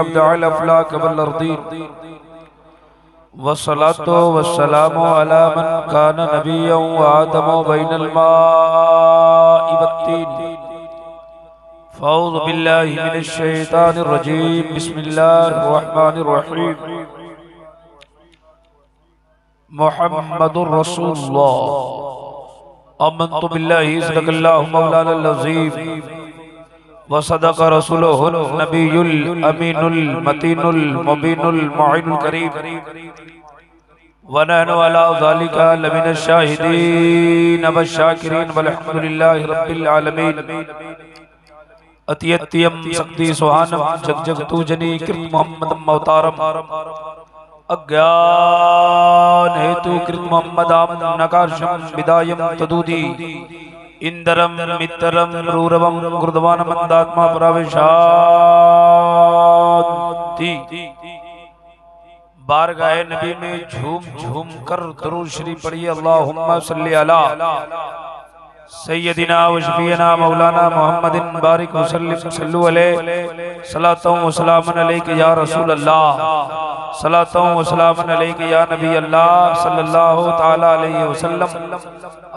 अब्दाफलाक वसलात वसलाम अलामन कान नबी आदम बैनलमाबत्तीन फ़ौज़ बिल्लाशैतानरजीम बिस्मिल्लाहिर्रहमानिर्रहीम मुहम्मदुर रसूलुल्लाह अमन तो बिल्लाही सदकल्लाहु मौलाना लजीम वसदक रसूल नबील अमीनुल मतीनुल मुबीनुल मोइन करीब वनहन वाला ज़ालिका लमिन शाहिदीन अबशाकिरीन वलहमदुलिल्लाहि रब्बिल आलमीन अतियतियम शक्ति सुहानम जग जग तू जनी कृत मोहम्मद अवतारम अज्ञान हेतु कृत मोहम्मद आम नकारशम विदायम तदुदी इंदरम मित्रम रूरवम गुरुदवान मंदात्मा प्रवेशांति बार गाए नबी में झूम झूम कर दरूद श्री पढ़िए, अल्लाहुम्मा सल्ली अला। सैयदिना वशफीना मौलाना मोहम्मदिन बारिक वसल्लम सल्लु अलैहि सलातों व सलामन अलैहि या रसूल अल्लाह सलातों व सलामन अलैहि या नबी अल्लाह सल्लल्लाहु अलैहि वसल्लम।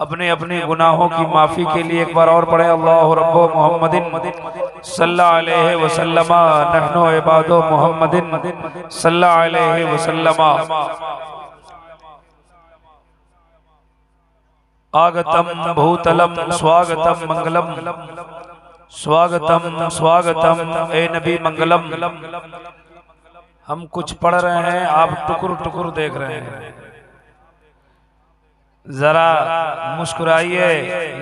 अपने अपने गुनाहों की माफ़ी के लिए एक बार और पढ़े, अल्लाह रब्बो मोहम्मदिन सल्लल्लाहु अलैहि वसल्लम नहनु इबादो मोहम्मदिन सल्लल्लाहु अलैहि वसल्लम आगतम भूतलम, स्वागतम मंगलम। स्वागतम स्वागतम, ए नबी मंगलम। हम कुछ पढ़ रहे हैं, आप टुकुर टुकुर देख रहे हैं। जरा मुस्कुराइए,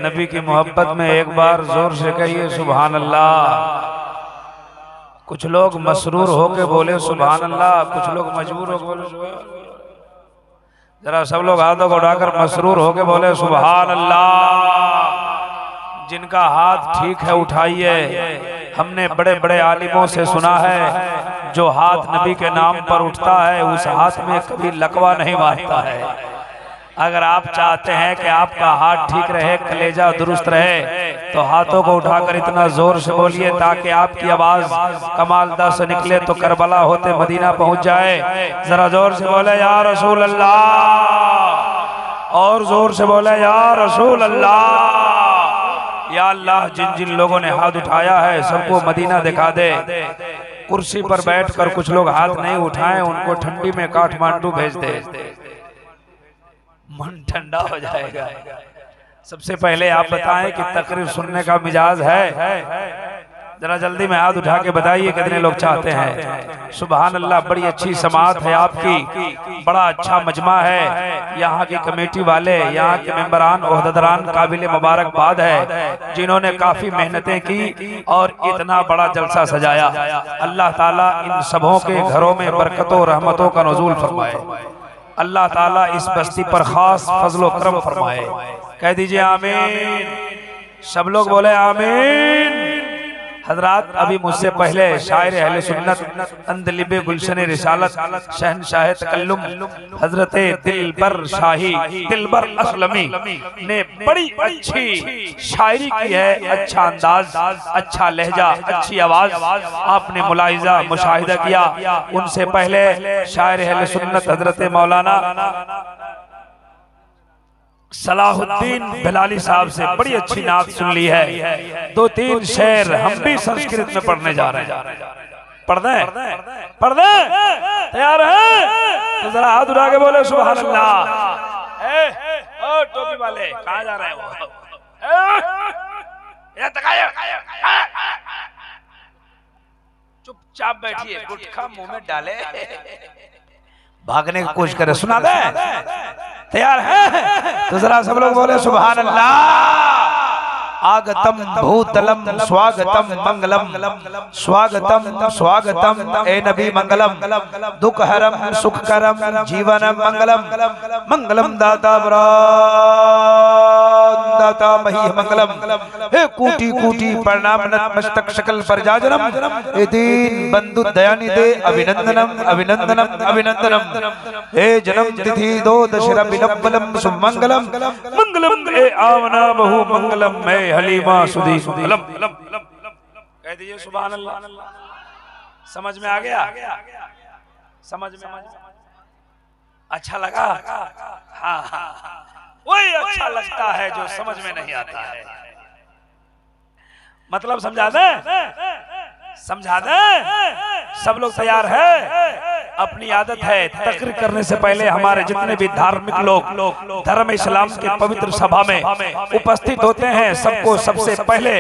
नबी की मोहब्बत में एक बार ज़ोर से कहिए सुबहान अल्लाह कुछ लोग मसरूर होके बोले सुबहान अल्लाह कुछ लोग मजबूर होके बोले जरा सब लोग हाथों को उठाकर मसरूर होके बोले सुबह अल्लाह जिनका हाथ ठीक है, उठाइए। हमने बड़े बड़े आलिमों से सुना है, जो हाथ नबी के नाम पर उठता है, उस हाथ में कभी लकवा नहीं मारता है। अगर आप चाहते हैं कि आपका हाथ ठीक रहे कलेजा दुरुस्त रहे तो हाथों को उठाकर इतना ज़ोर से बोलिए ताकि आपकी आवाज़ कमालदा से निकले तो करबला होते मदीना पहुँच जाए। जरा ज़ोर से बोले या रसूल अल्लाह और ज़ोर से बोले या रसूल अल्लाह या अल्लाह जिन जिन लोगों ने हाथ उठाया है सबको मदीना दिखा दे। कुर्सी पर बैठकर कुछ लोग हाथ नहीं उठाए उनको ठंडी में काठमांडू भेज दे। मन ठंडा हो जाएगा। सबसे पहले आप बताएँ कि तकरीर सुनने का मिजाज है। जरा जल्दी में हाथ उठा के बताइए कितने लोग चाहते हैं। सुबहान अल्लाह बड़ी अच्छी समात है आपकी। बड़ा अच्छा मजमा है। यहाँ की कमेटी वाले यहाँ के मेम्बरान ओहदरान काबिल मुबारकबाद है जिन्होंने काफ़ी मेहनतें की और इतना बड़ा जलसा सजाया। अल्लाह ताला इन सबों के घरों में बरकतों रहमतों का नजूल फरमाए। अल्लाह ताला इस बस्ती पर खास फजलो करम फरमाए। कह दीजिए आमीन। सब लोग बोले आमीन। हजरात अभी मुझसे पहले शायर अहले सुन्नत अंदलिब गुलशन रिसालत शहनशाह तकल्लुम हज़रत दिलबर शाही दिलबर असलमी ने बड़ी अच्छी शायरी की है अच्छा अंदाज अच्छा लहजा अच्छी आवाज़ आपने मुलाहिजा मुशाहिदा किया। उनसे पहले शायर अहले सुन्नत हज़रत मौलाना सलाहुद्दीन बिलाली साहब से बड़ी अच्छी नात सुन ली है। दो तीन शेर हम भी संस्कृत में पढ़ने जा रहे हैं। पढ़ दे पढ़ दे तैयार है? तो जरा हाथ उठा के बोले सुबह अल्लाह टोपी वाले कहा जा रहे हो? चुपचाप बैठिए गुटखा मुँह में डाले। भागने की कोशिश करे। सुना दे। तैयार है? तो जरा सब लोग बोले सुबह अल्लाह आगतम भूतलम स्वागतम मंगलम। स्वागतम स्वागतम ए नबी मंगलम। दुख हरम सुख करम जीवन मंगलम। मंगलम दाता दाता मही मंगलम। हे कूटी कूटी प्रणाम ए दीन बंधु अभिनंदनम अभिनंदनम अभिनंदनम। हे जन्म तिथि दो दशरा सुमंगलम। मंगलम ए आवना बहु मंगलम हलीमा सुधी मंगलम। दीजिए सुबह अल्लाह समझ में आ गया? समझ में अच्छा लगा? हाँ हाँ। वही अच्छा लगता है जो समझ में नहीं आता है। मतलब समझा दे? समझा दे। सब लोग तैयार है? अपनी आदत है तकरीर करने से पहले हमारे जितने भी धार्मिक लोग धर्म इस्लाम के पवित्र सभा में उपस्थित होते हैं। सबको सबसे पहले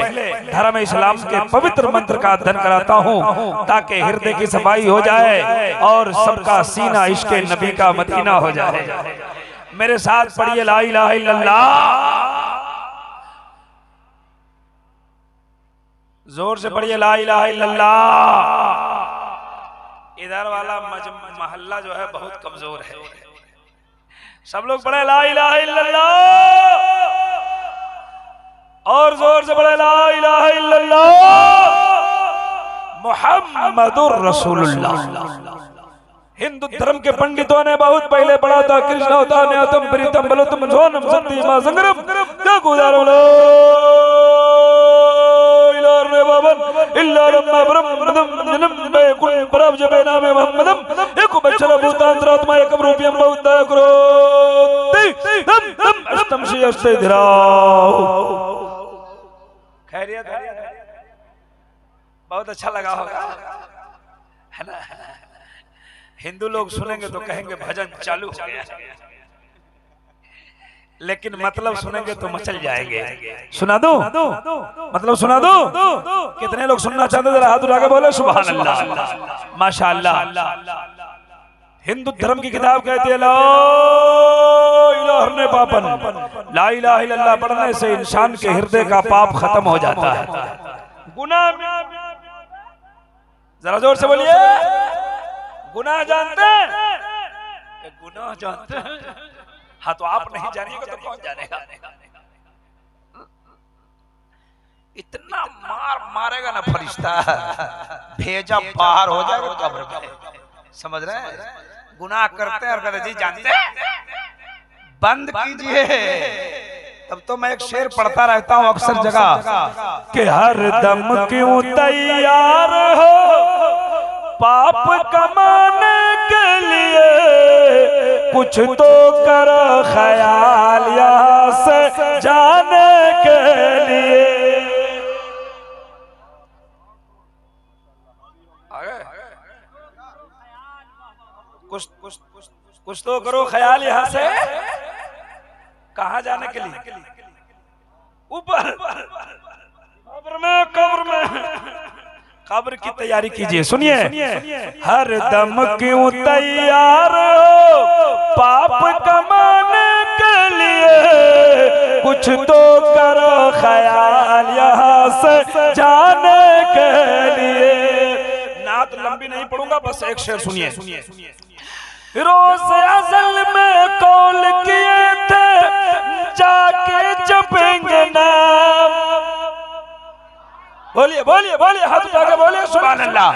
धर्म इस्लाम के पवित्र मंत्र का अध्ययन कराता हूँ ताकि हृदय की सफ़ाई हो जाए और सबका सीना इश्क नबी का मदीना हो जाए। मेरे साथ पढ़िए ला इल्लल्लाह। ज़ोर से पढ़िए ला इल्लल्लाह। इधर वाला मोहल्ला जो है बहुत कमज़ोर है। सब लोग पढ़े ला इल्लल्लाह। और ज़ोर से पढ़े ला इल्लल्लाह। मोहम्मदुर रसूलुल्लाह। हिंदू धर्म के पंडितों ने बहुत पहले पढ़ा था, कृष्ण होता ने तुम प्रीतम बलो तुम सत्य माँ संग्रम क्या गुजारो लो बहुत अच्छा लगा होगा। है ना? हिंदू लोग सुनेंगे तो कहेंगे भजन चालू हो गया। लेकिन मतलब सुनेंगे तो मचल जाएँगे। सुना दो। मतलब सुना दो। कितने लोग सुनना चाहते जरा हाथ उठा के बोले। सुबह अल्लाह माशा हिंदू धर्म की किताब कहती है पापन। ला पढ़ने से इंसान के हृदय का पाप खत्म हो जाता है। गुना जरा ज़ोर से बोलिए। गुनाह जानते हैं? गुनाह जानते हैं। हाँ तो आप नहीं जानिएगा तो कौन जानेगा? इतना मार मारेगा ना फरिश्ता। भेजा पार हो जाएगा कब्र में। समझ रहे हैं? गुनाह करते हैं और कहते जी जानते हैं? बंद कीजिए। तब तो मैं एक शेर पढ़ता रहता हूँ अक्सर जगह। कि हर दम क्यों तैयार हो? पाप कमाने के लिए कुछ तो करो ख्याल यहाँ से जाने के लिए। कुछ कुछ कुछ तो करो ख्याल यहाँ से। कहा जाने के लिए? ऊपर। कब्र में कब्र में। कब्र की तैयारी कीजिए सुनिए। हर दम क्यों तैयार हो? पाप कमाने के लिए कुछ तो करो ख्याल यहाँ से जाने के लिए। नात लंबी नहीं पढ़ूँगा बस एक शेर सुनिए। सुनिए रोज असल में कौल किए थे जाके जपेंगे नाम बोलिए बोलिए बोलिए हाथ उठा के बोलिए सुभान अल्लाह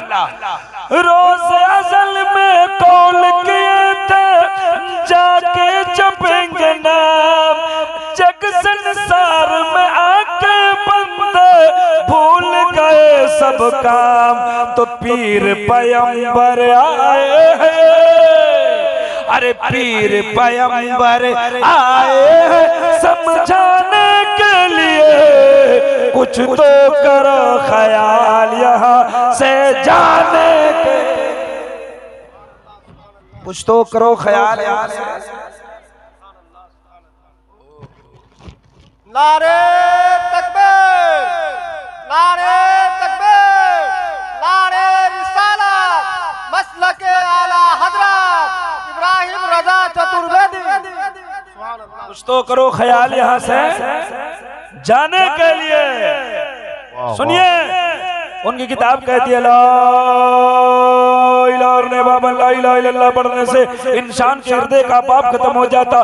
रोज असल में कौल किए थे? जाके जपेंगे नाम। जग संसार में आके बंदे भूल गए सब काम। तो पीर पयंबर आए हैं। अरे पीर पयंबर आए समझाने के लिए कुछ तो कुछ तो करो ख्याल। यहाँ से नारे तकबीर नारे तकबीर नारे रिसालत मसलक आला हज़रत इब्राहिम रजा चतुर्वेदी। कुछ तो करो ख्याल यहाँ से। जाने के लिए। सुनिए। उनकी किताब कहती है पढ़ने से इंसान के हृदय का पाप खत्म हो जाता।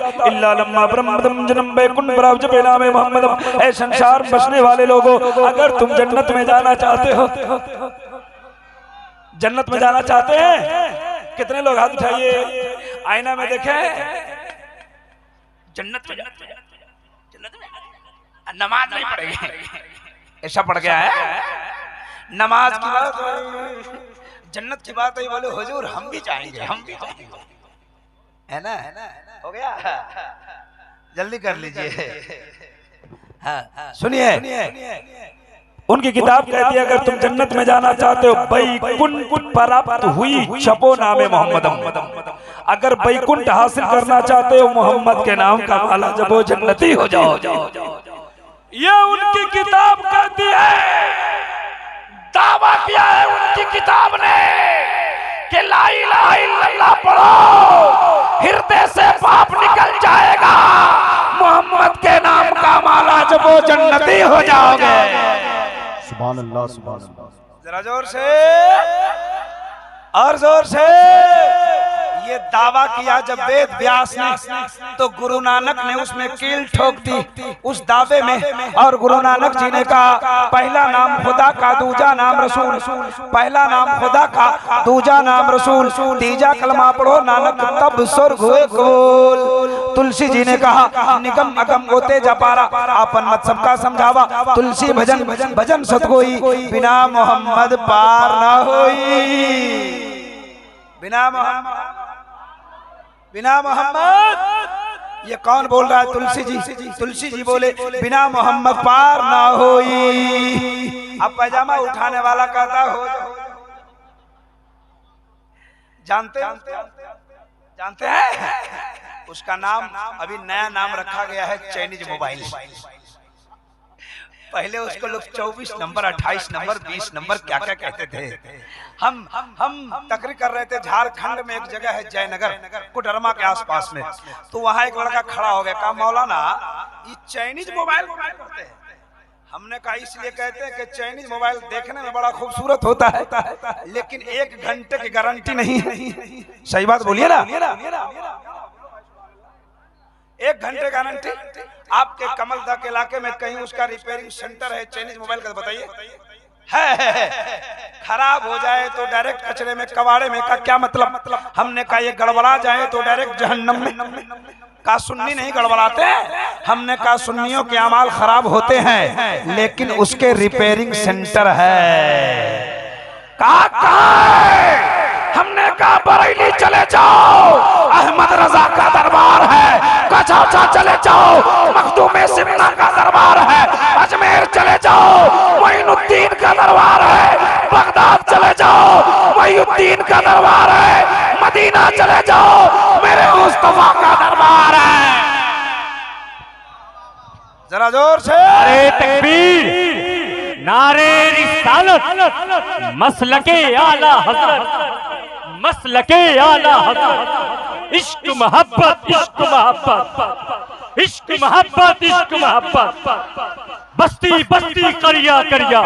ए संसार बसने वाले लोगों अगर तुम जन्नत में जाना चाहते हो जन्नत में जाना चाहते हैं कितने लोग हाथ उठाइए। आईना में देखे। जन्नत में जन्नत में नमाज़ नहीं पढ़ेंगे। ऐसा पढ़ गया है। नमाज़ की बात जन्नत की बात हुई बोले हुजूर हम भी चाहेंगे हम भी चाहेंगे है ना? है ना? हो गया? जल्दी कर लीजिए। हाँ सुनिए। उनकी किताब कहती है अगर तुम जन्नत में जाना चाहते हो बैकुंठ प्राप्त हुई छपो नामे मोहम्मद अगर बैकुंठ हासिल करना चाहते हो मोहम्मद के नाम का माला जबो जन्नती हो जाओ। ये उनकी किताब कहती है। दावा किया है उनकी किताब ने कि ला लाई लल्ला पढ़ो हृदय से पाप निकल जाएगा। मोहम्मद के नाम का माला जब वो जन्नती हो जाओगे। सुभान अल्लाह सुभान अल्लाह जरा ज़ोर से और ज़ोर से। ये दावा किया जब वेद व्यास ने तो गुरु नानक ने उसमें कील ठोक दी। उस दावे में और गुरु नानक जी ने कहा, पहला नाम खुदा का, दूजा नाम रसूल। पहला नाम खुदा का, दूजा नाम रसूल। तीजा कलमा पढ़ो, नानक, तब स्वर्ग हुए गोल। तुलसी जी ने कहा, निगम अगम गोते जपारा आपन मत सबका समझावा। तुलसी भजन भजन भजन सतगोई बिना मोहम्मद पार न होई। बिना मोहम्मद बिना मोहम्मद। ये कौन बोल रहा है? तुलसी जी। तुलसी जी बोले, बिना मोहम्मद पार ना हो अब पैजामा उठाने वाला कहता, हो जानते जानते हैं? उसका नाम, अभी नया नाम रखा गया है चाइनीज़ मोबाइल। पहले उसको लोग 24 नंबर 28 नंबर 20 नंबर क्या क्या कहते थे? हम हम तकरीर कर रहे थे झारखंड में एक जगह है जयनगर कुटरमा के आसपास में। तो वहाँ एक लड़का खड़ा हो गया कहा मौलाना ये चाइनीज़ मोबाइल करते हैं? हमने कहा इसलिए कहते हैं कि चाइनीज़ मोबाइल देखने में बड़ा खूबसूरत होता है। लेकिन एक घंटे की गारंटी नहीं है। सही बात बोलिए ना। एक घंटे गारंटी। आपके कमल दा के इलाके में कहीं उसका रिपेयरिंग सेंटर है चाइनीज़ मोबाइल का बताइए। है, खराब हो जाए तो डायरेक्ट कचरे में कबाड़े में का क्या मतलब? मतलब हमने कहा ये गड़बड़ा जाए तो डायरेक्ट जहन्नम में। का सुन्नी नहीं गड़बड़ाते हमने कहा सुन्नियों के अमाल खराब होते हैं लेकिन उसके रिपेयरिंग सेंटर है। कहा हमने कहा, बरेली चले जाओ। अहमद रजा का दरबार है। कचौचा चले जाओ। मखदूम सिमना का दरबार है। अजमेर चले जाओ। मोइनुद्दीन का दरबार है। बगदाद चले जाओ। मोइनुद्दीन का दरबार है। मदीना चले जाओ। मेरे मुस्तफ़ा का दरबार है। जरा ज़ोर से। अरे तकबीर। नारे रिसालत। मसलके आला हज़रत। मसलके आला हज़रत। इश्क मोहब्बत इश्क मोहब्बत। इश्क मोहब्बत इश्क मोहब्बत। बस्ती बस्ती करिया करिया।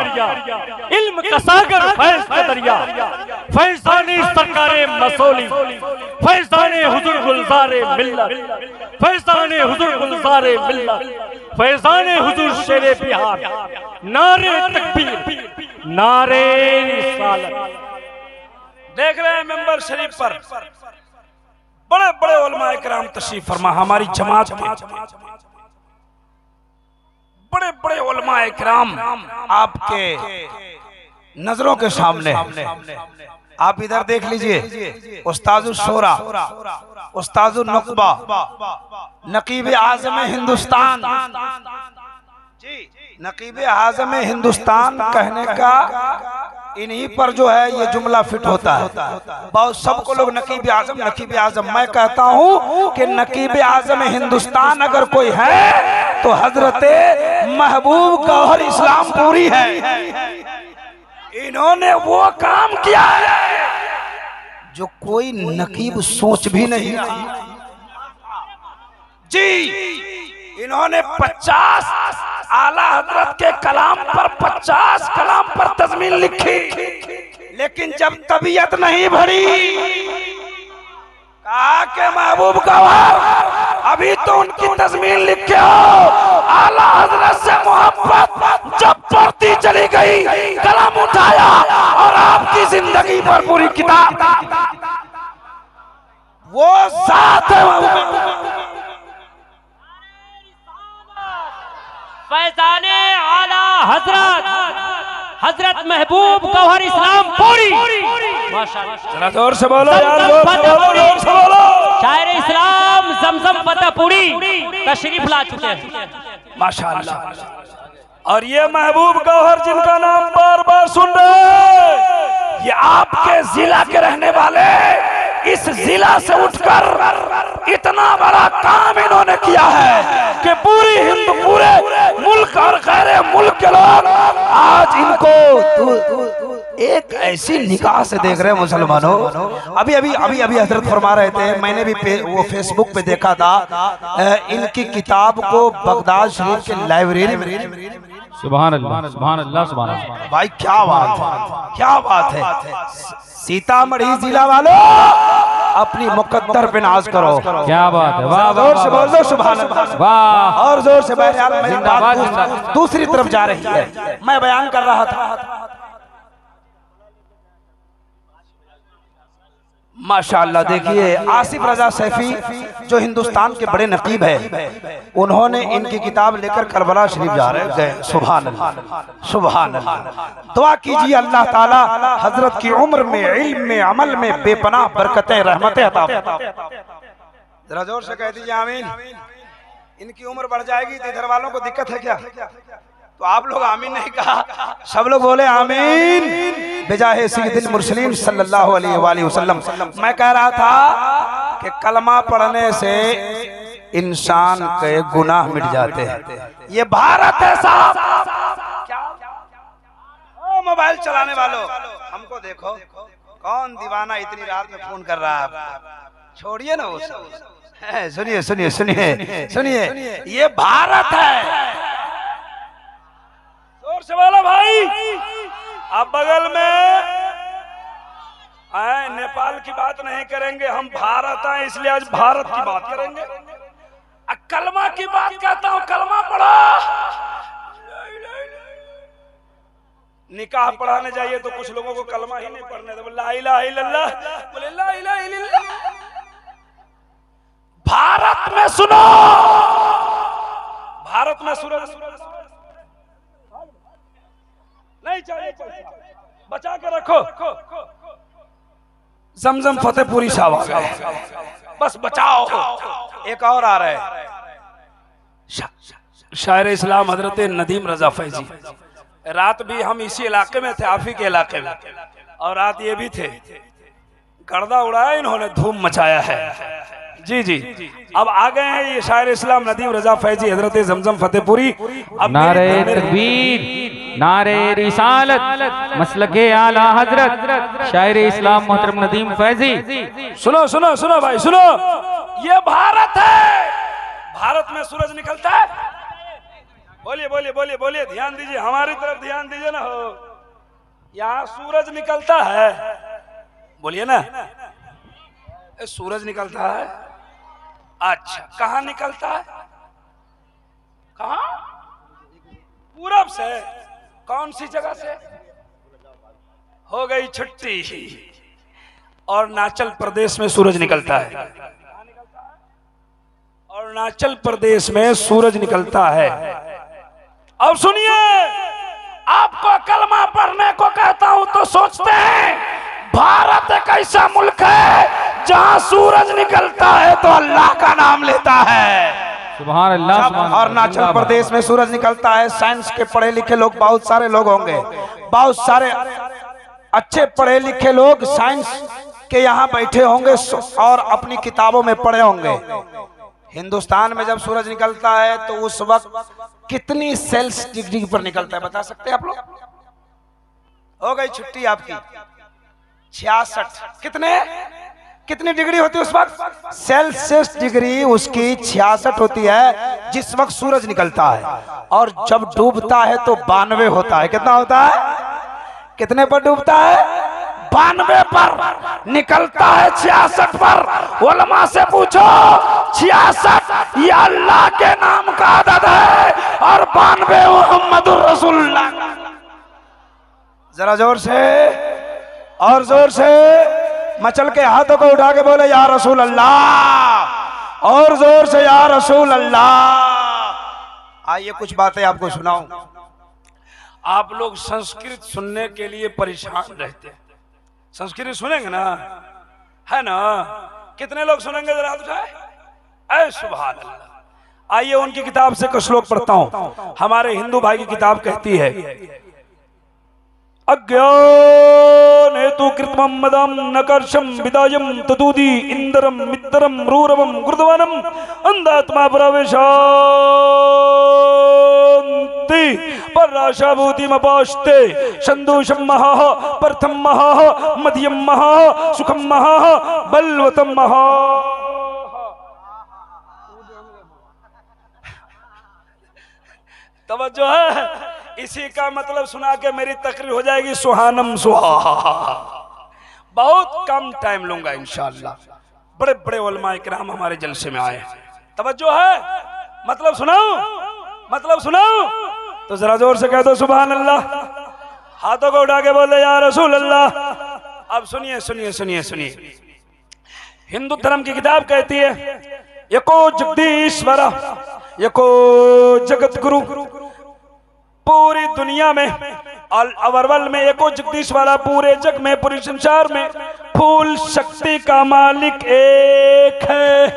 इल्म का सागर, फैज का दरिया। फैजाने सरकारे मसोली। फैजाने हुजूर गुलजारे मिल्लत। फैजाने हुजूर गुलजारे मिल्लत। फैजाने हुजूर शेरे बिहार। नारे तकबीर। नारे रिसालत। देख रहे हैं मेंबर शरीफ पर। बड़े बड़े उलमा इकराम तशरीफ़ फरमा, हमारी जमात के। बड़े बड़े उलमा इकराम आपके नज़रों के सामने। आप इधर देख लीजिए उस्ताजुल शोरा उस्ताजुल नकबा, नकीब आज़म हिंदुस्तान। नकीब आज़म हिंदुस्तान कहने का इन्हीं पर जो है ये जुमला फिट होता है। बहुत सबको लोग नकीब आज़म नकीब आज़म। मैं कहता हूँ कि नकीब आज़म हिंदुस्तान अगर कोई है तो हज़रत महबूब गौहर इस्लाम पूरी है। इन्होंने वो काम किया है जो कोई नकीब सोच भी नहीं। जी, इन्होंने 50 आला हज़रत के कलाम पर 50 कलाम पर तजमीन लिखी। लेकिन जब तबीयत नहीं भरी, कहा के महबूब गवार अभी तो उनकी तजमीन लिखे हो। आला हज़रत से मोहब्बत जब बढ़ती चली गई, कलम उठाया और आपकी ज़िंदगी पर पूरी किताब। वो साथ है फैजाने आला हज़रत हज़रत महबूब गौहर इस्लाम पूरी माशाल्लाह ज़ोर से बोलो यार ज़ोर से बोलो ज़ोर से बोलो। शायर इस्लाम जमजम फतेहपुरी तशरीफ़ ला चुके हैं। माशाल्लाह। और ये महबूब गौहर जिनका नाम बार बार सुन रहे हैं ये आपके जिला के रहने वाले इस जिला से उठकर इतना बड़ा काम इन्होंने किया है कि पूरी हिंद पूरे मुल्क और गैर मुल्क के लोग आज इनको एक ऐसी निगाह से देख रहे हैं मुसलमानों। अभी अभी अभी अभी हज़रत फरमा रहे थे मैंने भी पे, वो फेसबुक पे देखा था इनकी किताब को बगदाद शरीफ के लाइब्रेरी में अल्लाह सुबहान अल्लाह। भाई क्या बात है क्या बात है। सीतामढ़ी जिला वालों अपनी मुकद्दर पे नाज करो। क्या बात है वाह वाह ज़ोर से बोल दो सुभान अल्लाह वाह। और ज़ोर से जिंदाबाद। दूसरी तरफ़ जा रही है। मैं बयान कर रहा था। माशाल्लाह देखिए आसिफ रजा सैफी जो हिंदुस्तान के बड़े नकीब है उन्होंने इनकी किताब लेकर करबला शरीफ जा रहे गए अल्लाह सुभान अल्लाह दुआ कीजिए अल्लाह ताला हज़रत की उम्र में इल्म में अमल में बेपनाह बरकतें रहमतें अता जरा ज़ोर से कह दीजिए आमीन। इनकी उम्र बढ़ जाएगी तो इधर वालों को दिक्कत है क्या? तो आप लोग आमीन नहीं कहा। सब लोग बोले आमीन। बेजाहे सैयदुल मुरसलीम सल्लल्लाहु अलैहि वसल्लम। मैं कह रहा था कि कलमा पढ़ने से इंसान के गुनाह मिट जाते हैं। ये भारत है साहब। क्या मोबाइल चलाने वालों, हमको देखो। कौन दीवाना इतनी रात में फ़ोन कर रहा है छोड़िए ना वो सुनिए सुनिए सुनिए सुनिए। ये भारत है। ज़ोर से बोलो भाई, अब बगल में आए नेपाल की बात नहीं करेंगे, हम भारत आए, इसलिए आज भारत की बात करेंगे। कलमा की बात कहता हूँ, कलमा पढ़ा। निकाह पढ़ाने जाइए तो कुछ लोगों को कलमा ही नहीं पढ़ने दे। बोले भारत में सुनो। भारत में सूरज नहीं चाहिए पैसा। बचा के रखो। जमजम फतेहपुरी साहब आ गए। बस बचाओ। एक और आ रहे हैं। शा- शायर इस्लाम हज़रत नदीम रजा फैजी। रात भी हम इसी इलाके में थे आप ही के इलाके में। और रात ये भी थे। गर्दा उड़ाया इन्होंने धूम मचाया है। जी जी। अब आ गए हैं ये शायर इस्लाम नदीम रजा फैजी हज़रत जमजम फतेहपुरी। अब नारे तकबीर। नारे रिसालत, मसलके आला हज़रत, शायर इस्लाम मोहतरम नदीम फैजी। सुनो सुनो सुनो भाई, सुनो। ये भारत है। भारत में सूरज निकलता है। बोलिए बोलिए बोलिए बोलिए, ध्यान दीजिए, हमारी तरफ़ ध्यान दीजिए ना हो। यहाँ सूरज निकलता है। बोलिए ना। सूरज निकलता है। अच्छा कहाँ निकलता है? कहा? पूरब से। कौन सी जगह से? हो गई छुट्टी। और अरुणाचल प्रदेश में सूरज निकलता है। अरुणाचल प्रदेश में सूरज निकलता है। अब सुनिए, आपको कलमा पढ़ने को कहता हूँ तो सोचते हैं, भारत एक ऐसा मुल्क है जहाँ सूरज निकलता है तो अल्लाह का नाम लेता है। सुबहान अल्लाह, अरुणाचल प्रदेश में सूरज निकलता है साइंस के पढ़े लिखे लोग बहुत सारे लोग होंगे। बहुत सारे अच्छे पढ़े लिखे लोग साइंस के यहाँ बैठे होंगे और अपनी किताबों में पढ़े होंगे। हिंदुस्तान में जब सूरज निकलता है तो उस वक्त कितनी सेल्स डिग्री पर निकलता है बता सकते हैं आप लोग? हो गई छुट्टी आपकी। छियासठ। कितने? कितनी डिग्री होती है उस वक्त? सेल्सियस डिग्री उसकी छियासठ होती है, जिस वक्त सूरज निकलता है। और जब डूबता है तो बानवे होता है। कितना होता है? कितने पर डूबता है? बानवे पर। निकलता है छियासठ पर। उलमा से पूछो, छियासठ ये अल्लाह के नाम का आदत है और बानवे मोहम्मद रसूलुल्लाह। जरा ज़ोर से, और ज़ोर से। मचल के हाथों को उठा के बोले, या रसूल अल्लाह और ज़ोर से, या रसूल अल्लाह आइए, कुछ बातें आपको सुनाऊं। आप लोग संस्कृत सुनने के लिए परेशान रहते हैं। संस्कृत सुनेंगे ना? है ना? कितने लोग सुनेंगे? जरा ऐ सुभान अल्लाह आइए, उनकी किताब से कुछ श्लोक पढ़ता हूँ। हमारे हिंदू भाई की किताब कहती है अज्ञान हेतु कृतमं मदम नकर्षम विदायम तदूदी इंदरम मित्रम रूरवम गुरुद्वानम अंधात्मा प्रवेशान्ति पराशाभूतिमपाश्ते संदोषम महा प्रथम महा मध्यम महा सुखम महा महा। तवज्जो। है इसी का मतलब सुना के मेरी तकरीर हो जाएगी सुहानम सुहा बहुत कम टाइम लूँगा इंशाल्लाह। बड़े बड़े उलमा इकराम हमारे जलसे में आए। तवज्जो है? मतलब सुनाओ। मतलब सुनाओ। तो जरा ज़ोर से कह दो सुबहान अल्लाह हाथों को उठा के बोले या रसूल अल्लाह अब सुनिए सुनिए सुनिए सुनिए। हिंदू धर्म की किताब कहती है, यको जगदीश्वर, यको जगत गुरु पूरी दुनिया में अवरवल में, एको जगदीश वाला पूरे जग में, पूरे संसार में, फूल शक्ति का मालिक एक है।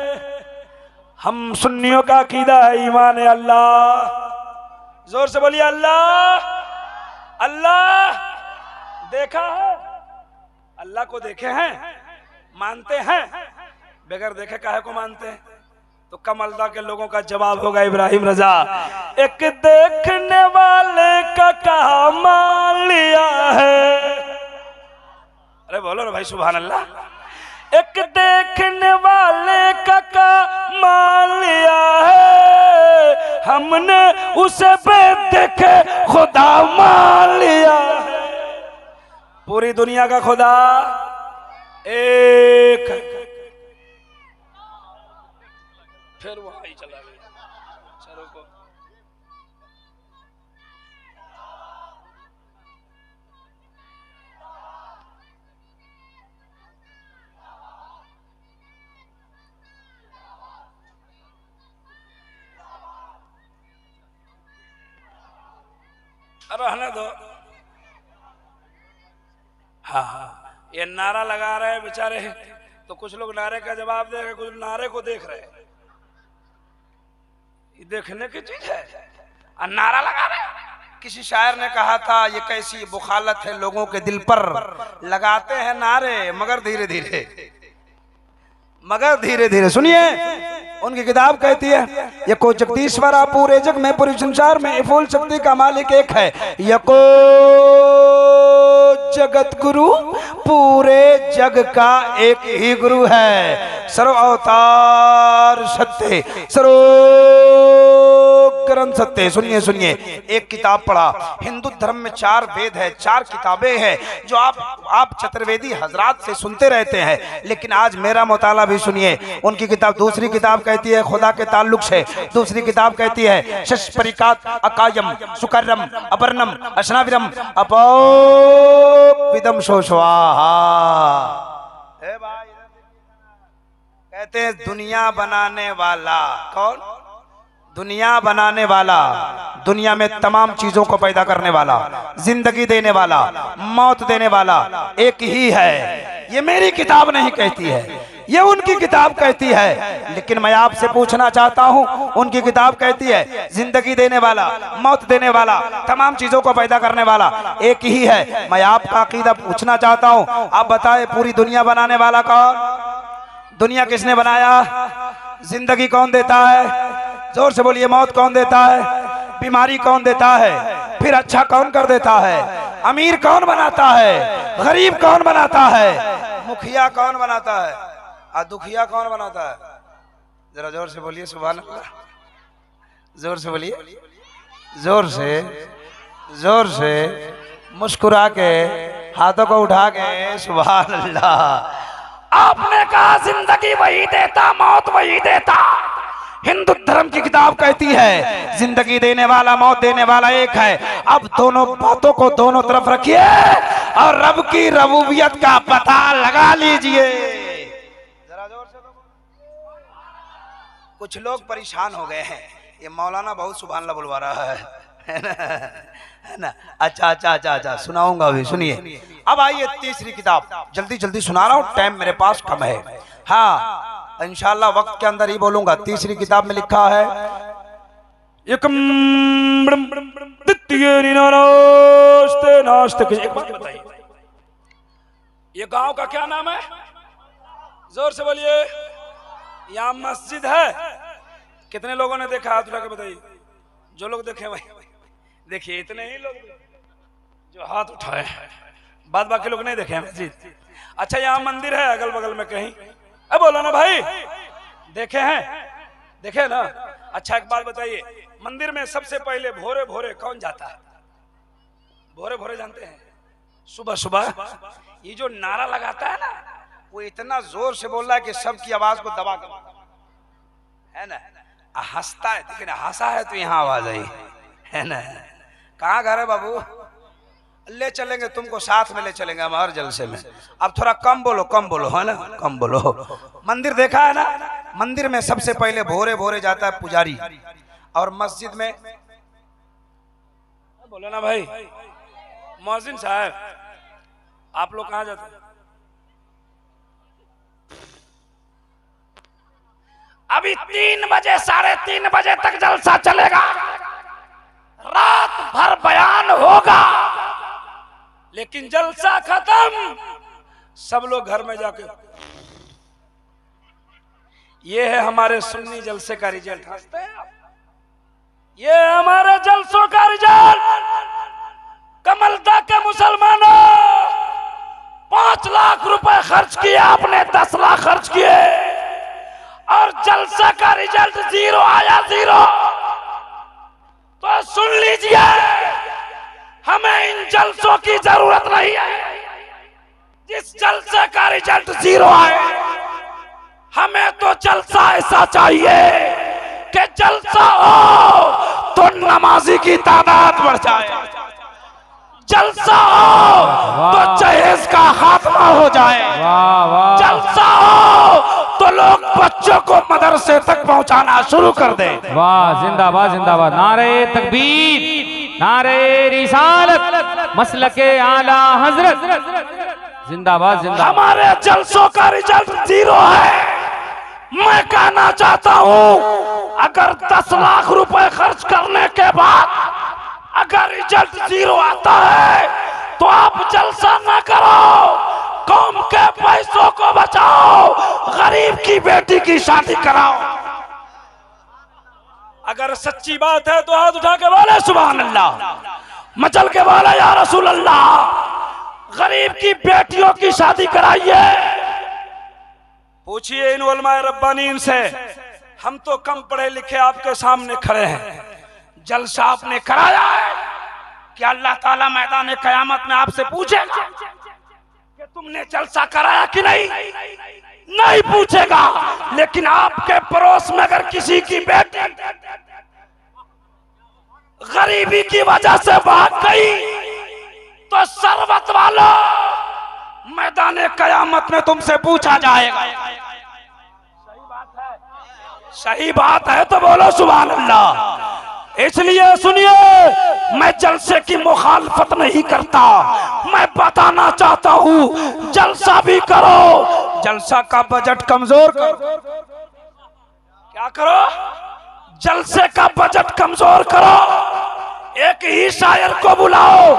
हम सुन्नियों का कीदा है, ईमान है अल्लाह। ज़ोर से बोलिए अल्लाह। अल्लाह, देखा है? अल्लाह को देखे हैं? मानते हैं? बगैर देखे काहे को मानते हैं? तो कमलदा के लोगों का जवाब होगा इब्राहिम रजा। एक देखने वाले का कहा मान लिया है। अरे बोलो ना भाई सुभान अल्लाह एक देखने वाले का का मान लिया है। हमने उसे देखे, खुदा मान लिया है। पूरी दुनिया का खुदा एक है। फिर वहाँ ही चला गया। चलो को। रहने दो। हाँ हाँ। ये नारा लगा रहे बेचारे। तो कुछ लोग नारे का जवाब दे रहे कुछ नारे को देख रहे हैं। ये देखने की चीज़ है। और नारा लगा रहे किसी शायर ने कहा था, ये कैसी बुखालत है लोगों के दिल पर। लगाते हैं नारे, मगर धीरे धीरे। मगर धीरे धीरे। सुनिए, उनकी किताब कहती है, यको जगदीश्वरा पूरे जग में, पूरे संसार में फूल शक्ति का मालिक एक है। यको जगत गुरु पूरे जग का एक ही गुरु है। सर्व अवतार सत्य सर्व ग्रंथ सत्य सुनिए सुनिए। एक किताब पढ़ा। हिंदू धर्म में चार वेद है, चार किताबें हैं, जो आप आप चतुर्वेदी हजरात से सुनते रहते हैं। लेकिन आज मेरा मुताला भी सुनिए, उनकी किताब दूसरी किताब कहती है, खुदा के ताल्लुक से। दूसरी किताब कहती है शश परिकात अकायम, सुकर्रम, अपर्णम, अशनाविरम अपो विदम शोशवाहा कहते हैं, दुनिया बनाने वाला कौन? दुनिया बनाने वाला, दुनिया में तमाम चीज़ों को पैदा करने वाला, ज़िंदगी देने वाला, मौत देने वाला एक ही है। ये मेरी किताब नहीं कहती है, ये उनकी किताब कहती है। लेकिन मैं आपसे पूछना चाहता हूँ, उनकी किताब कहती है, ज़िंदगी देने वाला, मौत देने वाला, तमाम चीज़ों को पैदा करने वाला एक ही है। मैं आपका अकीदा पूछना चाहता हूँ, आप बताए पूरी दुनिया बनाने वाला कौन? दुनिया किसने बनाया? ज़िंदगी कौन देता है? ज़ोर से बोलिए, मौत कौन देता है? बीमारी कौन देता है? फिर अच्छा कौन कर देता है? अमीर कौन बनाता है? गरीब कौन बनाता है? मुखिया कौन बनाता है? और दुखिया कौन बनाता है? जरा ज़ोर से बोलिए सुबह ज़ोर से बोलिए। ज़ोर से ज़ोर से मुस्कुरा के हाथों को उठा के सुबह अल्लाह आपने कहा ज़िंदगी वही देता, मौत वही देता। हिंदू धर्म की किताब कहती है, ज़िंदगी देने वाला, मौत देने वाला एक है। अब दोनों बातों को दोनों तरफ़ रखिए और रब की रबूबियत का पता लगा लीजिए। कुछ लोग परेशान हो गए हैं। ये मौलाना बहुत सुबह बुलवा रहा है। है ना? अच्छा अच्छा अच्छा अच्छा सुनाऊँगा अभी, सुनिए। अब आइए तीसरी किताब। जल्दी जल्दी सुना रहा हूँ टाइम मेरे पास कम है। हाँ इंशाल्लाह वक्त के अंदर ही बोलूँगा। तीसरी किताब में लिखा है ये गाँव का क्या नाम है? ज़ोर से बोलिए। यहाँ मस्जिद है। कितने लोगों ने देखा? हाथ उठा के बताइए। जो लोग देखे भाई देखिए, इतने ही लोग जो हाथ उठाए बाद बाकी लोग नहीं देखे मस्जिद। अच्छा यहाँ मंदिर है अगल बगल में कहीं। अब बोलो ना भाई। देखे हैं? देखे ना? अच्छा एक बात बताइए। मंदिर में सबसे पहले भोरे भोरे कौन जाता है? भोरे भोरे जानते हैं? सुबह सुबह ये जो नारा लगाता है ना, वो इतना ज़ोर से बोल रहा है कि सबकी आवाज़ को दबा कर। है ना? हंसता है। लेकिन हंसा है तो यहाँ आवाज़ आई। है ना? कहाँ घर है बाबू? ले चलेंगे, तुमको साथ में ले चलेंगे हम हर जलसे में। अब थोड़ा कम बोलो कम बोलो, है ना? कम बोलो। मंदिर देखा है ना? मंदिर में सबसे पहले भोरे भोरे जाता है पुजारी। और मस्जिद में बोलो ना भाई। मोहसिन साहब, आप लोग कहाँ जाते हैं? अभी तीन बजे, साढ़े तीन बजे तक जलसा चलेगा। रात भर बयान होगा। लेकिन जलसा खत्म। सब लोग घर में जाके, ये है हमारे सुन्नी जलसे का रिज़ल्ट, हँसते? ये हमारे जलसों का रिज़ल्ट। कमलता के मुसलमानों, पाँच लाख रुपए खर्च किए आपने, दस लाख खर्च किए। और जलसा का रिज़ल्ट ज़ीरो आया, ज़ीरो। तो सुन लीजिए। हमें इन जलसों की ज़रूरत नहीं है। जिस जलसे का रिज़ल्ट ज़ीरो आए हमें तो जलसा ऐसा चाहिए कि जलसा हो तो नमाजी की तादाद बढ़ जाए। जलसा हो तो जहेज का खात्मा हो जाए। जलसा हो तो लोग बच्चों को मदरसे तक पहुंचाना शुरू कर दे। वाह जिंदाबाद जिंदाबाद। नारे तकबीर नारे रिसालत मसल के आला हज़रत। जिंदाबाद जिंदाबाद। हमारे जलसों का रिज़ल्ट ज़ीरो है। मैं कहना चाहता हूँ अगर दस लाख रुपए खर्च करने के बाद अगर रिज़ल्ट ज़ीरो आता है तो आप जलसा न करो। कौम के पैसों को बचाओ, गरीब की बेटी की शादी कराओ। अगर सच्ची बात है तो हाथ उठा के बोले सुबह अल्लाह मचल के बोले, या रसूल अल्लाह गरीब की बेटियों की शादी कराइए। पूछिए इन रब्बानीन से, हम तो कम पढ़े लिखे आपके सामने खड़े हैं। जलसा आपने कराया है, क्या अल्लाह ताला मैदान कयामत में आपसे पूछेगा? तुमने जलसा कराया कि नहीं? नहीं पूछेगा। लेकिन आपके पड़ोस में अगर किसी की बेटी गरीबी की वजह से भाग गई तो सरबत वालों मैदान कयामत में तुमसे पूछा जाएगा। सही बात है। सही बात है तो बोलो सुबह अल्लाह। इसलिए सुनिए, मैं जलसे की मुखालफत नहीं करता। मैं बताना चाहता हूँ, जलसा भी करो। जलसा का बजट कमज़ोर करो। क्या करो? जलसे का बजट कमज़ोर करो। एक ही शायर को बुलाओ,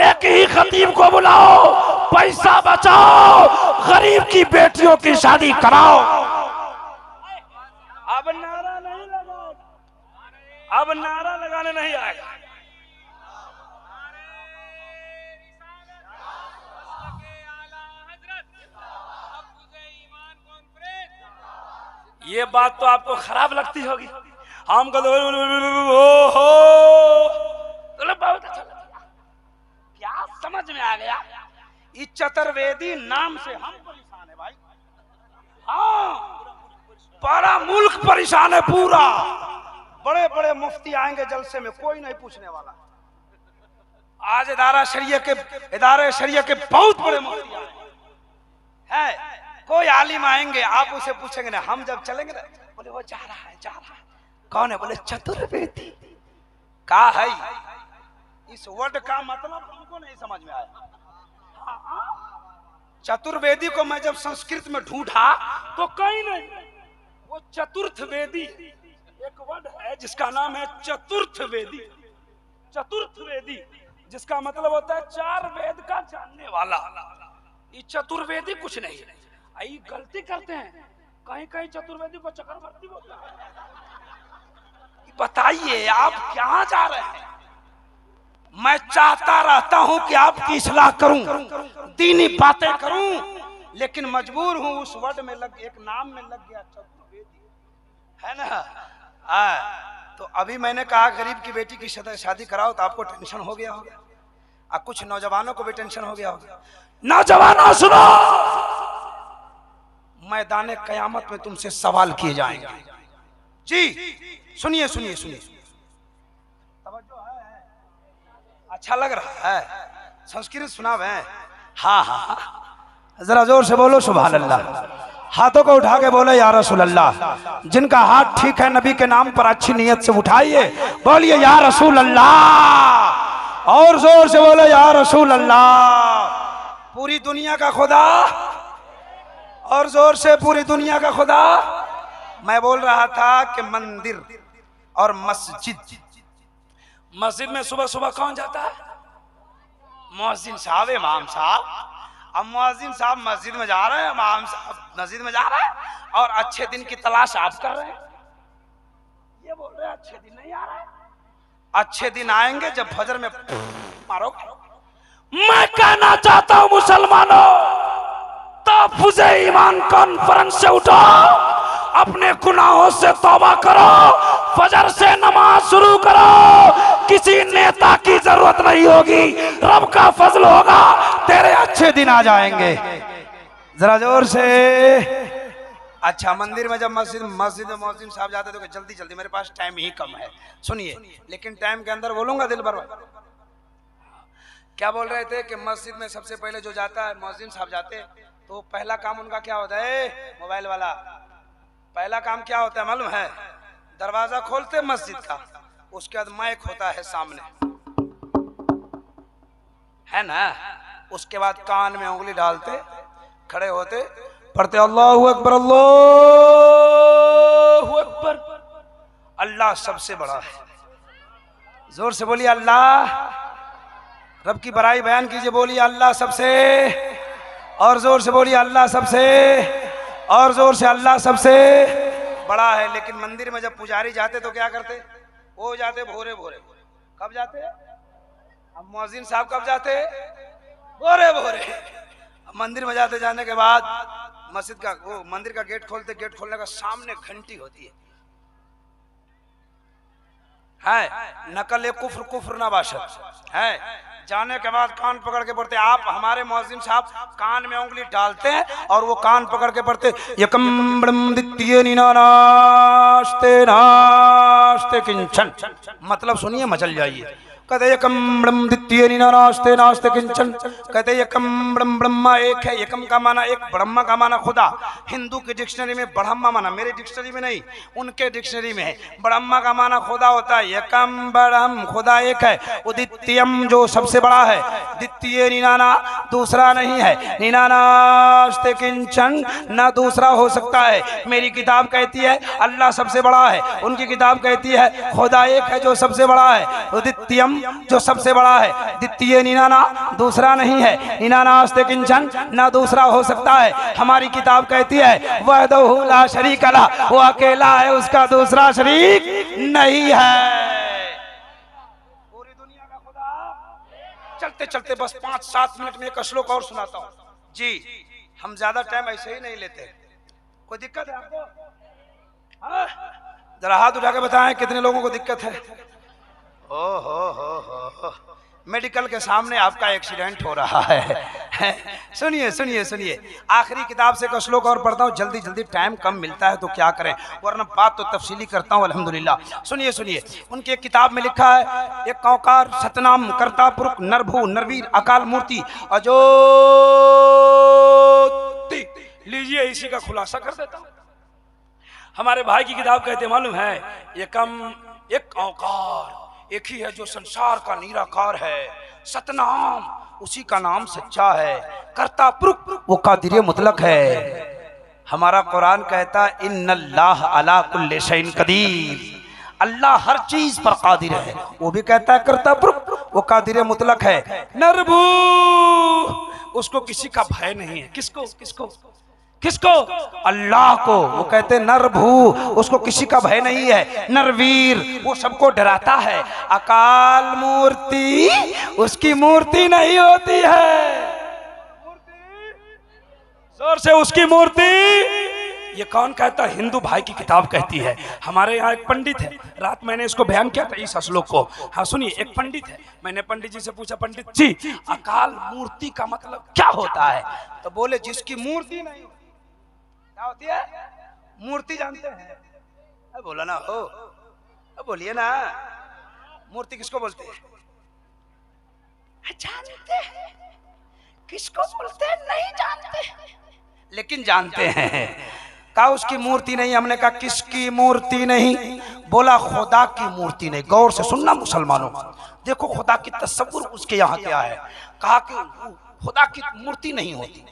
एक ही खतीब को बुलाओ, पैसा बचाओ, गरीब की बेटियों की शादी कराओ अब नारा नहीं लगा अब नारा लगाने नहीं आएगा। ये बात तो आपको खराब लगती होगी। हम कहते हो बहुत अच्छा क्या समझ में आ गया? इस चतुर्वेदी नाम से हम परेशान है भाई। हाँ पूरा मुल्क परेशान है पूरा। बड़े बड़े मुफ्ती आएँगे जलसे में कोई नहीं पूछने वाला। आज इदारा शरिया के इदारे शरिया के बहुत बड़े मुफ्ती आए। है कोई आलिम आएँगे आप उसे पूछेंगे ना हम जब चलेंगे ना? बोले वो जा रहा है जा रहा है। कौन है? बोले चतुर्वेदी। का है इस वर्ड का मतलब हमको नहीं समझ में आया। हाँ, हाँ। चतुर्वेदी को मैं जब संस्कृत में ढूंढा तो कहीं नहीं वो चतुर्थ वेदी एक वर्ड है जिसका नाम है चतुर्थ वेदी। चतुर्थ वेदी, जिसका मतलब होता है चार वेद का जानने वाला। ये चतुर्वेदी कुछ नहीं। ये गलती करते हैं। कहीं कहीं चतुर्वेदी को चक्रवर्ती बोलता है। बताइए, आप कहाँ जा रहे हैं? मैं चाहता रहता हूँ कि आपकी इसलाह करूँ, दीनी बातें करूँ, लेकिन मजबूर हूँ उस वर्ड में लग, एक नाम में लग गया चतुर्वेदी। है ना? आ, तो अभी मैंने कहा गरीब की बेटी की शादी कराओ तो आपको टेंशन हो गया होगा। आ कुछ नौजवानों को भी टेंशन हो गया होगा। नौजवानों सुनो! मैदान कयामत में तुमसे सवाल किए जाएँगे। जी सुनिए सुनिए सुनिए। अच्छा लग रहा है। संस्कृत सुना है हाँ हाँ। जरा ज़ोर से बोलो सुबह अल्लाह। हाथों को उठा के बोले, या रसूल अल्लाह जिनका हाथ ठीक है, नबी के नाम पर अच्छी नीयत से उठाइए, बोलिए, या रसूल अल्लाह और ज़ोर से बोले, या रसूल अल्लाह पूरी दुनिया का खुदा, और ज़ोर से पूरी दुनिया का खुदा, मैं बोल रहा था कि मंदिर और मस्जिद। मस्जिद में सुबह सुबह कौन जाता है? मोहसिन साहब, इमाम साहब। अब मोहसिन साहब मस्जिद में जा रहे हैं इमाम साहब मस्जिद में जा रहे हैं और अच्छे दिन की तलाश आप कर रहे हैं। ये बोल रहे हैं, अच्छे दिन नहीं आ रहे। अच्छे दिन आएँगे जब फजर में मारोगे। मैं कहना चाहता हूँ, मुसलमानों ताफुज ईमान कॉन्फ्रेंस से उठो, अपने गुनाहों से तौबा करो, फजर से नमाज़ शुरू करो। किसी नेता की ज़रूरत नहीं होगी, रब का फजल होगा तेरे अच्छे दिन आ जाएँगे। जरा ज़ोर से। अच्छा मंदिर में जब मस्जिद मस्जिद में मोहसिन साहब जाते तो जल्दी जल्दी, मेरे पास टाइम ही कम है। सुनिए, लेकिन टाइम के अंदर बोलूँगा दिल भर क्या बोल रहे थे कि मस्जिद में सबसे पहले जो जाता है, मोहसिन साहब जाते तो पहला काम उनका क्या होता है? मोबाइल वाला। पहला काम क्या होता है मालूम है? दरवाज़ा खोलते मस्जिद का, उसके बाद माइक होता है सामने। है ना? उसके बाद कान में उंगली डालते, खड़े होते, पढ़ते, अल्लाह अकबर अल्लाह अकबर। अल्लाह सबसे बड़ा है। ज़ोर से बोलिए, अल्लाह। रब की बड़ाई बयान कीजिए, बोलिए, अल्लाह सबसे। और ज़ोर से बोलिए, अल्लाह सबसे। और ज़ोर से, अल्लाह सबसे। बड़ा है, लेकिन मंदिर में जब पुजारी जाते तो क्या करते? वो जाते भोरे भोरे कब जाते? अब मोहसिन साहब कब जाते? भोरे अब मंदिर में जाते जाने के बाद मस्जिद का, वो मंदिर का गेट खोलते, गेट खोलने का सामने घंटी होती है। है, नकल कुफ्र कुफ्र ना बाशत है, जाने के बाद कान पकड़ के पढ़ते आप हमारे मोहसिन साहब कान में उंगली डालते हैं और वो कान पकड़ के पढ़ते यकम ब्रह्म द्वितीय नास्ते नास्ते किंचन। मतलब सुनिए, मचल जाइए। कहते एकम ब्रह्म द्वितीय नास्ते नास्ते किंचन कहते एकम ब्रह्म ब्रह्मा एक है एकम का माना एक ब्रह्मा का माना खुदा। हिंदू की डिक्शनरी में ब्रह्मा माना, मेरे डिक्शनरी में नहीं, उनके डिक्शनरी में है। ब्रह्मा का माना खुदा होता है एकम ब्रह्म खुदा एक है। उदित्यम जो सबसे बड़ा है द्वितीय निनाना दूसरा नहीं है। निनानास्ते किंचन न दूसरा हो सकता है। मेरी किताब कहती है, अल्लाह सबसे बड़ा है। उनकी किताब कहती है, खुदा एक है जो सबसे बड़ा है। उदित्यम जो सबसे बड़ा है। द्वितीय निनाना, दूसरा नहीं है। निनाना निनानास्ते किंचन, न दूसरा हो सकता है। हमारी किताब कहती है वह ला शरीक अला वो अकेला है, उसका दूसरा शरीक नहीं है। पूरी दुनिया का खुदा। चलते चलते बस पाँच, सात मिनट में एक श्लोक और सुनाता हूँ। जी, हम ज़्यादा टाइम ऐसे ही नहीं लेते। कोई दिक्कत है आपको? हाँ? जरा हाथ उठा के बताएँ, कितने लोगों को दिक्कत है? ओ हो हो मेडिकल के सामने आपका एक्सीडेंट हो रहा है। सुनिए सुनिए सुनिए। आखिरी किताब से एक श्लोक और पढ़ता हूँ। जल्दी जल्दी टाइम कम मिलता है तो क्या करें? वरना बात तो तफसीली करता हूँ, अल्हम्दुलिल्लाह। सुनिए सुनिए। उनकी एक किताब में लिखा है, एक कौकार सतनाम करता पुरुष नरभू नरवीर अकाल मूर्ति। अजो लीजिए इसी का खुलासा कर देता हूँ। हमारे भाई की किताब कहते मालूम है? ये कम, एक औकार एक ही है जो संसार का निराकार है। सतनाम, उसी का नाम सच्चा है। करता पुरुष वो कादिर मुतलक है। हमारा कुरान कहता इन अल्लाह अला कुल्ले शैन कदीर। अल्लाह हर चीज़ पर कादिर है। वो भी कहता है, करता पुरुष वो कादिर मुतलक है। नरबू, उसको किसी का भय नहीं है। किसको? किसको? किसको? अल्लाह को। वो कहते हैं नरभू उसको किसी का भय नहीं है। नरवीर, वो सबको डराता है। अकाल मूर्ति, उसकी मूर्ति नहीं होती है। ज़ोर से, उसकी मूर्ति। ये कौन कहता है? हिंदू भाई की किताब कहती है। हमारे यहाँ एक पंडित है। रात मैंने इसको बयान किया था इस श्लोक को। हाँ सुनिए, एक पंडित है। मैंने पंडित जी से पूछा, पंडित जी, अकाल मूर्ति का मतलब क्या होता है? तो बोले, जिसकी मूर्ति नहीं क्या होती है? मूर्ति जानते हैं। अरे बोला ना हो। अब बोलिए ना मूर्ति किसको बोलते हैं? जानते हैं। किसको बोलते हैं? नहीं जानते लेकिन जानते हैं। कहा उसकी मूर्ति नहीं? हमने कहा किसकी मूर्ति नहीं? बोला खुदा की मूर्ति नहीं। गौर से सुनना मुसलमानों देखो खुदा की तस्वुर उसके यहाँ क्या है? कहा कि खुदा की मूर्ति नहीं होती।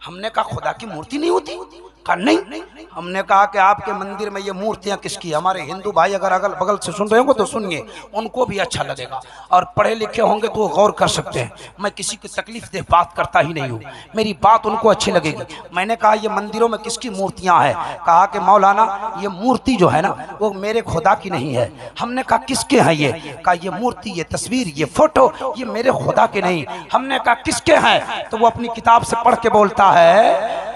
हमने कहा खुदा की मूर्ति नहीं होती। कहा, नहीं, हमने कहा कि आपके मंदिर में ये मूर्तियाँ किसकी हमारे हिंदू भाई अगर अगल बगल से सुन रहे होंगे तो सुनिए, उनको भी अच्छा लगेगा। और पढ़े लिखे होंगे तो वो गौर कर सकते हैं। मैं किसी की तकलीफ़ दे बात करता ही नहीं हूँ। मेरी बात उनको अच्छी लगेगी। मैंने कहा, ये मंदिरों में किसकी मूर्तियाँ हैं? कहा कि, मौलाना, ये मूर्ति जो है ना, वो मेरे खुदा की नहीं है। हमने कहा, किसके हैं ये? कहा, ये मूर्ति, ये तस्वीर, ये फ़ोटो, ये मेरे खुदा के नहीं। हमने कहा, किसके हैं? तो वो अपनी किताब से पढ़ के बोलता है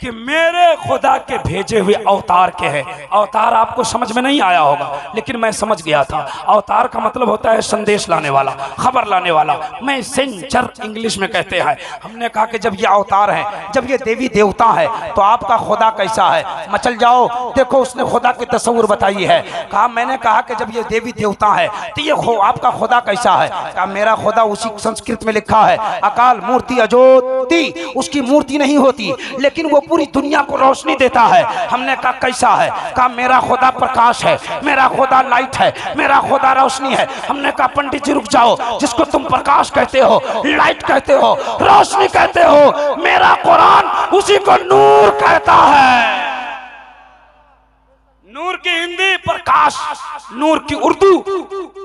कि मेरे खुदा के भेजे हुए अवतार के हैं। अवतार आपको समझ में नहीं आया होगा, लेकिन मैं समझ गया था। अवतार का मतलब होता है संदेश लाने वाला, खबर लाने वाला। मैं सेंचर इंग्लिश में कहते हैं। हमने कहा कि जब ये अवतार है, जब ये देवी देवता है तो आपका खुदा कैसा है? मचल जाओ। देखो, उसने खुदा की तस्वुर बताई है। कहा, मैंने कहा कि जब ये देवी देवता है तो ये आपका खुदा कैसा है? कहा, मेरा खुदा उसी संस्कृत में लिखा है, अकाल मूर्ति अजोति। उसकी मूर्ति नहीं होती, लेकिन वो पूरी दुनिया को रोशनी देता है। हमने कहा, कैसा है? कहा, मेरा खुदा प्रकाश है, मेरा खुदा लाइट है, मेरा खुदा रोशनी है। हमने कहा, पंडित जी, रुक जाओ। जिसको तुम प्रकाश कहते हो लाइट कहते हो, रोशनी कहते हो, मेरा कुरान उसी को नूर कहता है। नूर की हिंदी प्रकाश, नूर की उर्दू,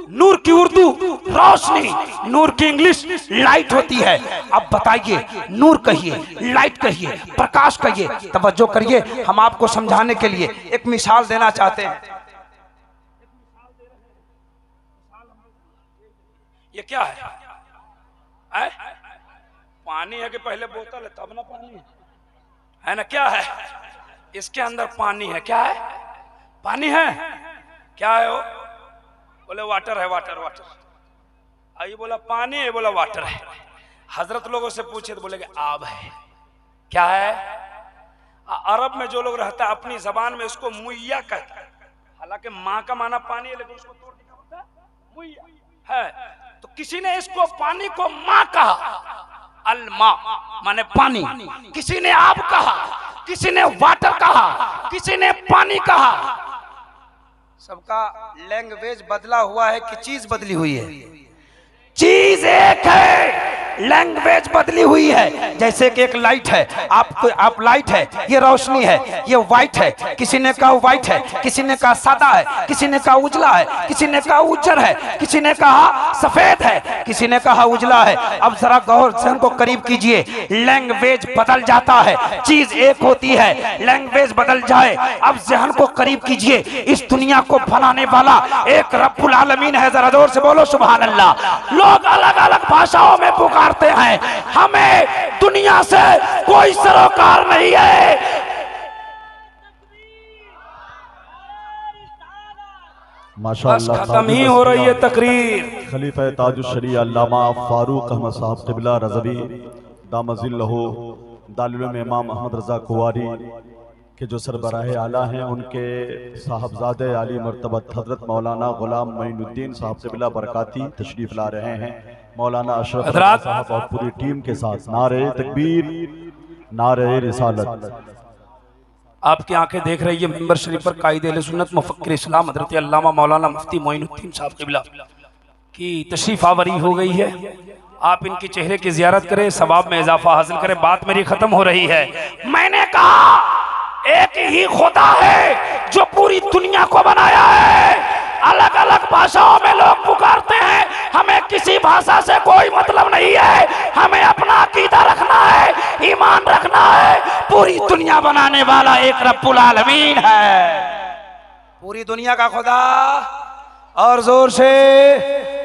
नूर की उर्दू रोशनी, नूर की इंग्लिश लाइट होती है। अब बताइए, नूर कहिए, लाइट कहिए, प्रकाश कहिए, तवज्जो करिए, हम आपको समझाने के लिए एक मिसाल देना चाहते हैं। ये क्या है? है? पानी है कि पहले बोतल है, तब ना पानी है? है ना, क्या है? इसके अंदर पानी है, क्या है? पानी है? क्या है वो? बोले वाटर है वाटर वाटर आई बोला, पानी है बोला वाटर है. हज़रत लोगों से पूछे तो बोले कि, आब है। क्या है? अरब में जो लोग रहता है, अपनी जबान में इसको मुइया कहता है। हालाँकि माँ का माना पानी है, लेकिन उसको तोड़ क्या बोलता है। है। तो किसी ने इसको पानी को माँ कहा। अलमा माने पानी। किसी ने आब कहा। किसी ने वाटर कहा। किसी ने पानी कहा। सबका लैंग्वेज बदला हुआ है कि चीज़ बदली हुई है। चीज़ एक है। लैंग्वेज बदली हुई है। जैसे कि एक लाइट है। आप आप लाइट है। ये रोशनी है। ये व्हाइट है। किसी ने कहा व्हाइट है। किसी ने कहा सादा है। किसी ने कहा उजला है। किसी ने कहा उज्जर है। किसी ने कहा सफ़ेद है। किसी ने कहा उजला है। अब जरा गौर से हमको करीब कीजिए। लैंग्वेज बदल जाता है। चीज़ एक होती है। लैंग्वेज बदल जाए। अब जहन को करीब कीजिए। इस दुनिया को बनाने वाला एक रब्बुल आलमीन है। जरा ज़ोर से बोलो सुभान अल्लाह लोग अलग अलग भाषाओं में पुकारते हैं। हमें दुनिया से कोई सरोकार नहीं है। बस खत्म ही हो रही है तकरीर। खलीफा ताजुशरी अल्लामा फारूक अहमद साहब किबला रजवी दामजिल लहो दालुल इमाम अहमद रजा कुवारी के जो सरबराह आला हैं उनके साहबजादे आली मरतबत हज़रत मौलाना गुलाम मोइनुद्दीन साहब किबला बरकाती तशरीफ़ ला रहे हैं। मौलाना अशरफ साहब और पूरी टीम के साथ नारे तकबीर नारे रिसालत। आपकी आँखें देख रही है मेंबर शरीफ पर कायदे सुन्नत मुफक्किर इस्लाम हज़रत अल्लामा मौलाना मुफ्ती मोइनुद्दीन साहब किबला की तशरीफ़ आवरी हो गई है। आप इनके चेहरे की जियारत करें सवाब में इजाफा हासिल करें बात मेरी खत्म हो रही है। मैंने कहा एक ही खुदा है जो पूरी दुनिया को बनाया है। अलग अलग भाषाओं में लोग पुकारते हैं हमें किसी भाषा से कोई मतलब नहीं है। हमें अपना अकीदा रखना है, ईमान रखना है। पूरी दुनिया बनाने वाला एक रब्बुल आलमीन है। पूरी दुनिया का खुदा, और ज़ोर से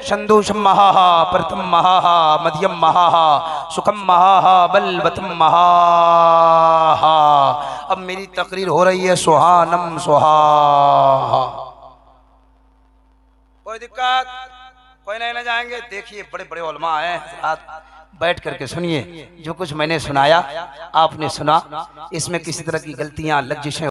शंदुषम महा प्रथम महा मध्यम महा सुखम महा बलवतम महा अब मेरी तकरीर हो रही है सुहानम सुहा कोई दिक्कत? कोई नहीं ले जाएँगे। देखिए बड़े बड़े उलमा आए बैठ करके सुनिए। जो कुछ मैंने सुनाया, आपने सुना। इसमें किसी तरह की गलतियाँ, लज्जिशें